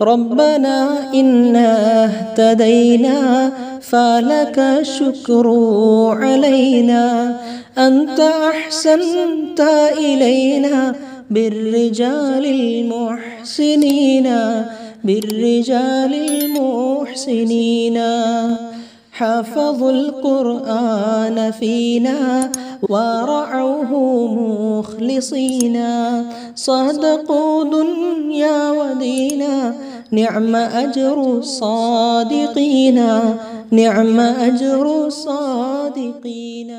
ربنا إنا اهتدينا فلك الشكر علينا أنت أحسنت إلينا بالرجال المحسنين بالرجال المحسنين حفظوا القرآن فينا ورعوه مخلصين صدقوا دنيا ودينا نعم أجر الصادقين. نعم أجر الصادقين.